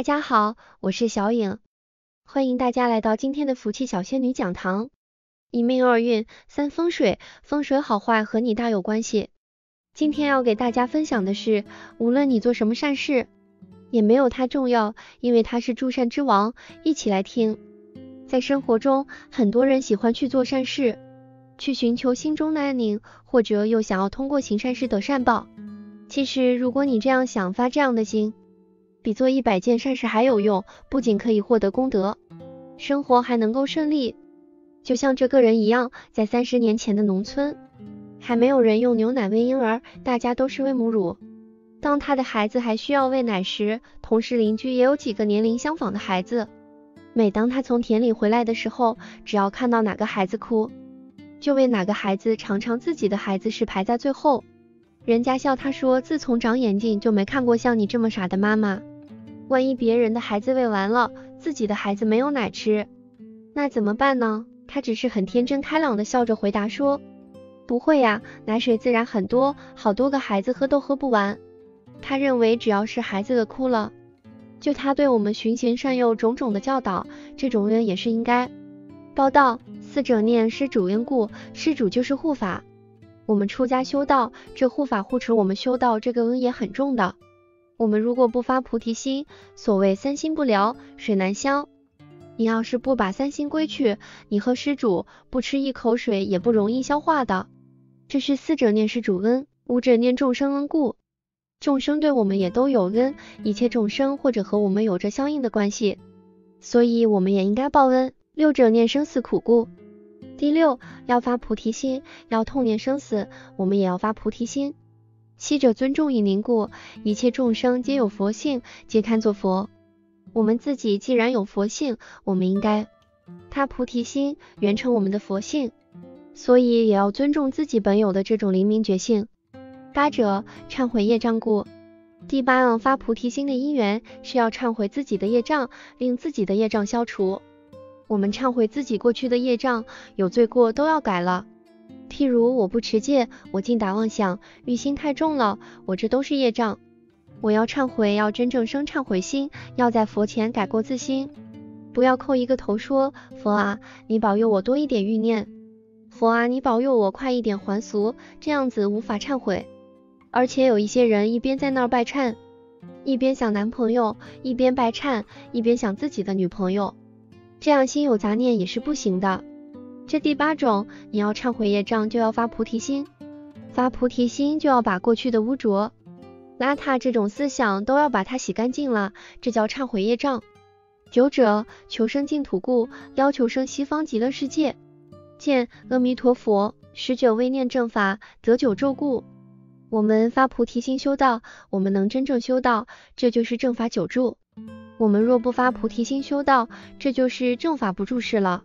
大家好，我是小颖，欢迎大家来到今天的福气小仙女讲堂。一命二运三风水，风水好坏和你大有关系。今天要给大家分享的是，无论你做什么善事，也没有它重要，因为它是诸善之王。一起来听。在生活中，很多人喜欢去做善事，去寻求心中的安宁，或者又想要通过行善事得善报。其实，如果你这样想，发这样的心。比做一百件善事还有用，不仅可以获得功德，生活还能够顺利。就像这个人一样，在三十年前的农村，还没有人用牛奶喂婴儿，大家都是喂母乳。当他的孩子还需要喂奶时，同时邻居也有几个年龄相仿的孩子。每当他从田里回来的时候，只要看到哪个孩子哭，就为哪个孩子，尝尝自己的孩子是排在最后。人家笑他说：“自从长眼睛，就没看过像你这么傻的妈妈。”万一别人的孩子喂完了，自己的孩子没有奶吃，那怎么办呢？他只是很天真开朗的笑着回答说：“不会呀，奶水自然很多，好多个孩子喝都喝不完。”他认为只要是孩子的哭了，就他对我们循循善诱种种的教导，这种恩也是应该报道。四者念施主恩故，施主就是护法。我们出家修道，这护法护持我们修道，这个恩也很重的。我们如果不发菩提心，所谓三心不了，水难消。你要是不把三心归去，你和施主不吃一口水也不容易消化的。这是四者念是主恩，五者念众生恩故。众生对我们也都有恩，一切众生或者和我们有着相应的关系，所以我们也应该报恩。六者念生死苦故。第六，要发菩提心，要痛念生死，我们也要发菩提心。七者尊重以凝固，一切众生皆有佛性，皆堪作佛。我们自己既然有佛性，我们应该发菩提心，圆成我们的佛性，所以也要尊重自己本有的这种灵明觉性。八者忏悔业障故，第八样发菩提心的因缘是要忏悔自己的业障，令自己的业障消除。我们忏悔自己过去的业障，有罪过都要改了。譬如我不持戒，我尽打妄想，欲心太重了，我这都是业障。我要忏悔，要真正生忏悔心，要在佛前改过自新，不要叩一个头说佛啊，你保佑我多一点欲念，佛啊，你保佑我快一点还俗，这样子无法忏悔。而且有一些人一边在那儿拜忏，一边想男朋友，一边拜忏，一边想自己的女朋友，这样心有杂念也是不行的。这第八种，你要忏悔业障，就要发菩提心。发菩提心就要把过去的污浊、邋遢这种思想都要把它洗干净了，这叫忏悔业障。九者求生净土故，要求生西方极乐世界，见阿弥陀佛。十九为念正法得九咒故。我们发菩提心修道，我们能真正修道，这就是正法九住。我们若不发菩提心修道，这就是正法不住世了。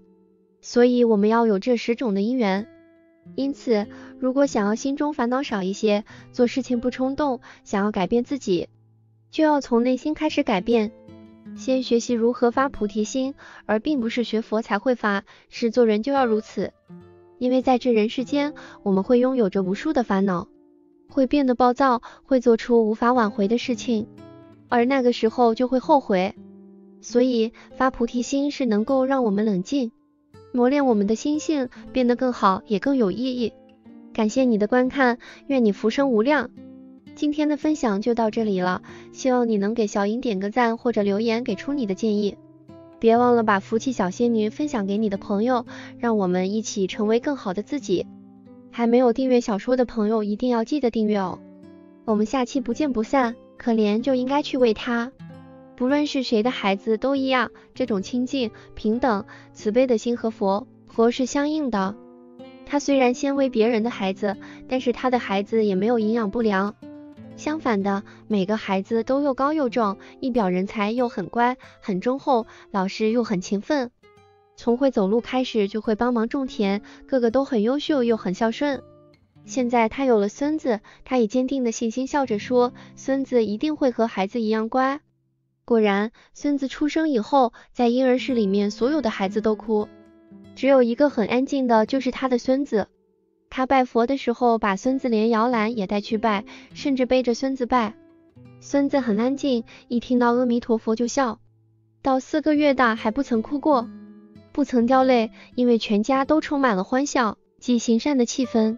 所以我们要有这十种的因缘，因此如果想要心中烦恼少一些，做事情不冲动，想要改变自己，就要从内心开始改变。先学习如何发菩提心，而并不是学佛才会发，是做人就要如此。因为在这人世间，我们会拥有着无数的烦恼，会变得暴躁，会做出无法挽回的事情，而那个时候就会后悔。所以发菩提心是能够让我们冷静。磨练我们的心性，变得更好，也更有意义。感谢你的观看，愿你福生无量。今天的分享就到这里了，希望你能给小影点个赞或者留言，给出你的建议。别忘了把福气小仙女分享给你的朋友，让我们一起成为更好的自己。还没有订阅小说的朋友，一定要记得订阅哦。我们下期不见不散。可怜就应该去喂它。不论是谁的孩子都一样，这种清净、平等、慈悲的心和佛佛是相应的。他虽然先喂别人的孩子，但是他的孩子也没有营养不良。相反的，每个孩子都又高又壮，一表人才，又很乖、很忠厚、老实又很勤奋。从会走路开始就会帮忙种田，个个都很优秀又很孝顺。现在他有了孙子，他以坚定的信心笑着说：“孙子一定会和孩子一样乖。”果然，孙子出生以后，在婴儿室里面，所有的孩子都哭，只有一个很安静的，就是他的孙子。他拜佛的时候，把孙子连摇篮也带去拜，甚至背着孙子拜。孙子很安静，一听到阿弥陀佛就笑。到四个月大还不曾哭过，不曾掉泪，因为全家都充满了欢笑及行善的气氛。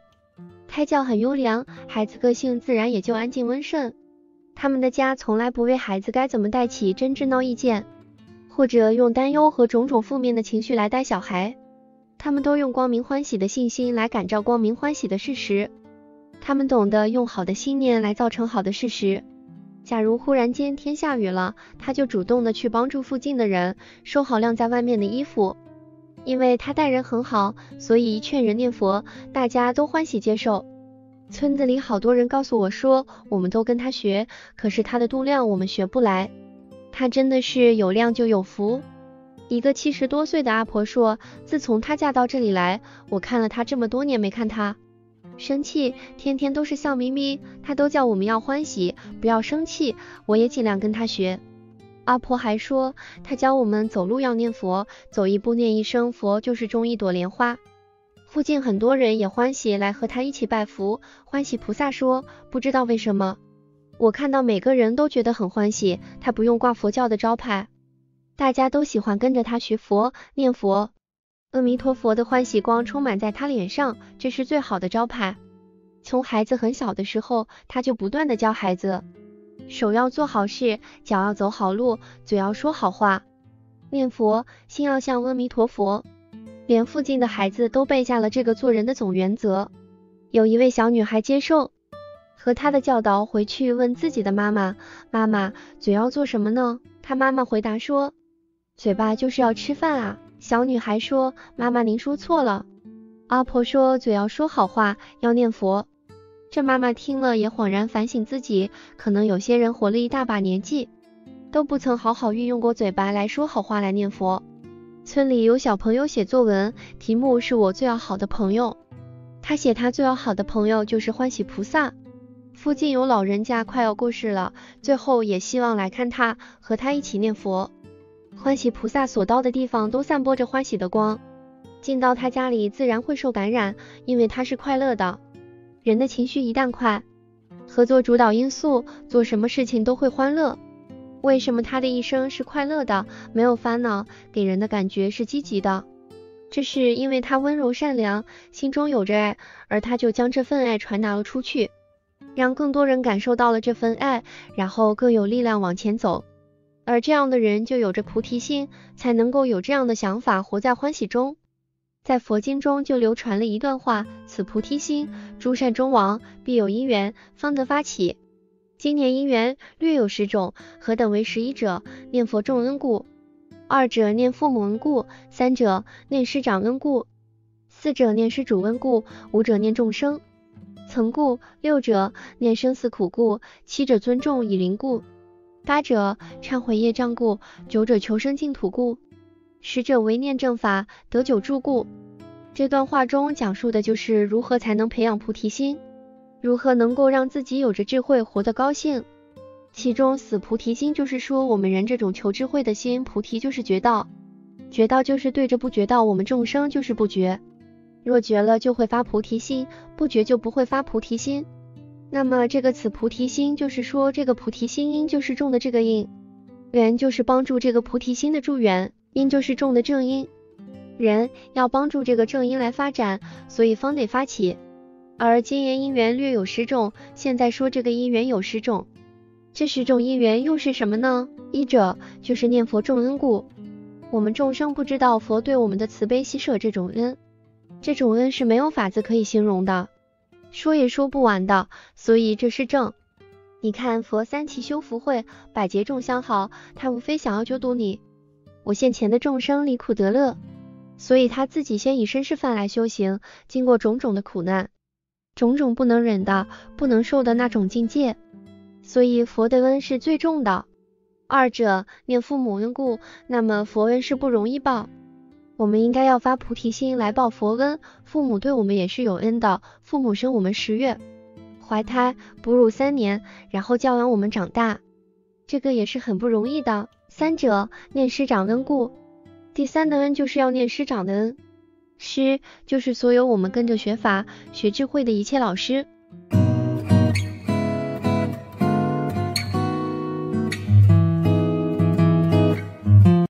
胎教很优良，孩子个性自然也就安静温顺。他们的家从来不为孩子该怎么带起争执闹意见，或者用担忧和种种负面的情绪来带小孩。他们都用光明欢喜的信心来感召光明欢喜的事实。他们懂得用好的信念来造成好的事实。假如忽然间天下雨了，他就主动的去帮助附近的人收好晾在外面的衣服。因为他待人很好，所以劝人念佛，大家都欢喜接受。村子里好多人告诉我说，我们都跟他学，可是他的度量我们学不来。他真的是有量就有福。一个七十多岁的阿婆说，自从她嫁到这里来，我看了她这么多年没看她生气，天天都是笑眯眯。她都叫我们要欢喜，不要生气，我也尽量跟她学。阿婆还说，她教我们走路要念佛，走一步念一声佛，就是种一朵莲花。附近很多人也欢喜来和他一起拜佛。欢喜菩萨说，不知道为什么，我看到每个人都觉得很欢喜。他不用挂佛教的招牌，大家都喜欢跟着他学佛念佛。阿弥陀佛的欢喜光充满在他脸上，这是最好的招牌。从孩子很小的时候，他就不断的教孩子。手要做好事，脚要走好路，嘴要说好话，念佛心要向阿弥陀佛。连附近的孩子都背下了这个做人的总原则。有一位小女孩接受和她的教导，回去问自己的妈妈：“妈妈，嘴要做什么呢？”她妈妈回答说：“嘴巴就是要吃饭啊。”小女孩说：“妈妈，您说错了。”阿婆说：“嘴要说好话，要念佛。”这妈妈听了也恍然反省自己，可能有些人活了一大把年纪，都不曾好好运用过嘴巴来说好话来念佛。村里有小朋友写作文，题目是我最要好的朋友。他写他最要好的朋友就是欢喜菩萨。附近有老人家快要过世了，最后也希望来看他，和他一起念佛。欢喜菩萨所到的地方都散播着欢喜的光，进到他家里自然会受感染，因为他是快乐的。人的情绪一旦快，合作主导因素，做什么事情都会欢乐。为什么他的一生是快乐的，没有烦恼，给人的感觉是积极的？这是因为他温柔善良，心中有着爱，而他就将这份爱传达了出去，让更多人感受到了这份爱，然后更有力量往前走。而这样的人就有着菩提心，才能够有这样的想法，活在欢喜中。在佛经中就流传了一段话：此菩提心，诸善中王，必有因缘，方得发起。今年因缘略有十种，何等为十一者？念佛众恩故；二者念父母恩故；三者念师长恩故；四者念施主恩故；五者念众生曾故；六者念生死苦故；七者尊重以灵故；八者忏悔业障故；九者求生净土故。十者为念正法得久住故。这段话中讲述的就是如何才能培养菩提心，如何能够让自己有着智慧，活得高兴。其中死菩提心就是说，我们人这种求智慧的心，菩提就是觉道，觉道就是对着不觉道，我们众生就是不觉。若觉了就会发菩提心，不觉就不会发菩提心。那么这个此菩提心就是说，这个菩提心因就是种的这个因，缘就是帮助这个菩提心的助缘。因就是种的正因，人要帮助这个正因来发展，所以方得发起。而今言因缘略有十种，现在说这个因缘有十种，这十种因缘又是什么呢？一者就是念佛种恩故，我们众生不知道佛对我们的慈悲喜舍这种恩，这种恩是没有法子可以形容的，说也说不完的，所以这是正。你看佛三奇修福慧，百劫众相好，他无非想要救度你。我现前的众生离苦得乐，所以他自己先以身示范来修行，经过种种的苦难，种种不能忍的、不能受的那种境界，所以佛的恩是最重的。二者念父母恩故，那么佛恩是不容易报，我们应该要发菩提心来报佛恩。父母对我们也是有恩的，父母生我们十月怀胎，哺乳三年，然后教养我们长大，这个也是很不容易的。三者念师长恩故，第三的恩就是要念师长的恩，师就是所有我们跟着学法、学智慧的一切老师。